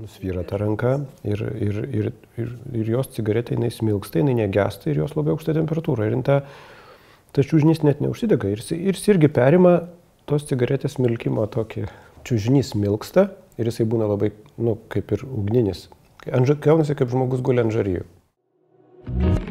nusvyra ta ranka ir, ir, ir, ir, ir jos cigaretė jinai smilksta, jinai negesta ir jos labai aukšta temperatūra. Ir ta, ta čiūžnis net neužsidega ir, ir jis irgi perima tos cigaretės smilkimo tokį. Čiūžnis smilksta ir jisai būna labai, nu, kaip ir ugninis. Kaunasi kaip žmogus guli ant žaryjų. thank you